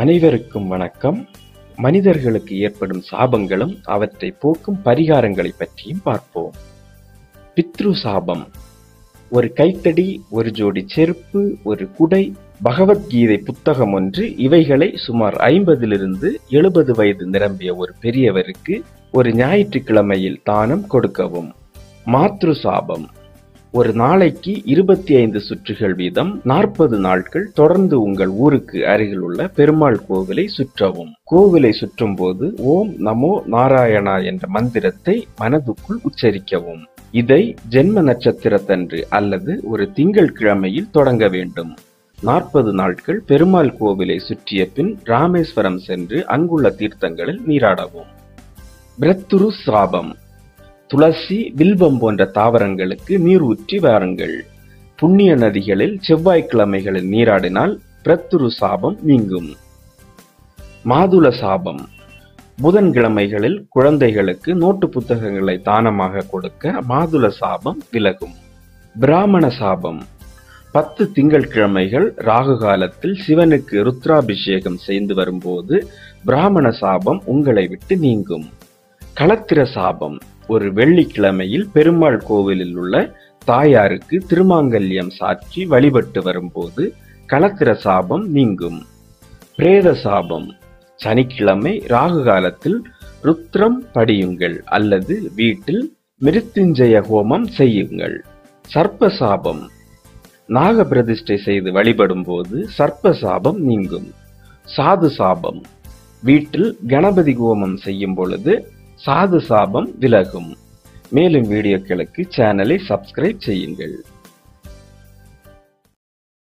அனைவருக்கும் வணக்கம். மனிதர்களுக்கு ஏற்படும் சாபங்களும் அவற்றை போக்கும் பரிகாரங்களை பற்றியும் பார்ப்போம். பித்ரு சாபம். ஒரு கைத்தடி ஒரு ஜோடி செருப்பு ஒரு குடை பகவத்கீதை புத்தகம் ஒன்று இவைகளை சுமார் ஐம்பதிலிருந்து எழுபது வயது நிரம்பிய ஒரு பெரியவருக்கு ஒரு ஞாயிற்றுக்கிழமையில் தானம் கொடுக்கவும். மாத்ரு சாபம். ஒரு நாளைக்கு இருபத்தி ஐந்து சுற்றுகள் வீதம் நாற்பது நாட்கள் தொடர்ந்து உங்கள் ஊருக்கு அருகில் உள்ள பெருமாள் கோவிலை சுற்றவும். கோவிலை சுற்றும் போது ஓம் நமோ நாராயணா என்ற மந்திரத்தை மனதுக்குள் உச்சரிக்கவும். இதை ஜென்ம நட்சத்திரத்தன்று அல்லது ஒரு திங்கள் கிழமையில் தொடங்க வேண்டும். நாற்பது நாட்கள் பெருமாள் கோவிலை சுற்றிய பின் ராமேஸ்வரம் சென்று அங்குள்ள தீர்த்தங்களில் நீராடவும். பிரத்துரு சாபம் துளசி வில்வம் போன்ற தாவரங்களுக்கு நீர் ஊற்றி வாருங்கள். புண்ணிய நதிகளில் செவ்வாய்க்கிழமைகளில் நீராடினால் பிரத்துரு சாபம் நீங்கும். மாதுள சாபம். புதன்கிழமைகளில் குழந்தைகளுக்கு நோட்டு புத்தகங்களை தானமாக கொடுக்க மாதுள சாபம் விலகும். பிராமண சாபம். பத்து திங்கட்கிழமைகள் ராகு காலத்தில் சிவனுக்கு ருத்ராபிஷேகம் செய்து வரும்போது பிராமண சாபம் உங்களை விட்டு நீங்கும். களத்திர சாபம். ஒரு வெள்ளிக்கிழமையில் பெருமாள் கோவிலில் உள்ள தாயாருக்கு திருமாங்கல்யம் சாற்றி வழிபட்டு வரும்போது கலக்கிற சாபம் நீங்கும். பிரேத சாபம். சனிக்கிழமை ராகு காலத்தில் ருத்ரம் படியுங்கள் அல்லது வீட்டில் மிருத்துஞ்சய ஹோமம் செய்யுங்கள். சர்ப்ப சாபம். நாக பிரதிஷ்டை செய்து வழிபடும் போது சர்ப்ப சாபம் நீங்கும். சாது சாபம். வீட்டில் கணபதி ஹோமம் செய்யும் பொழுது சாது சாபம் விலகும். மேலும் வீடியோக்களுக்கு சேனலை சப்ஸ்கிரைப் செய்யுங்கள்.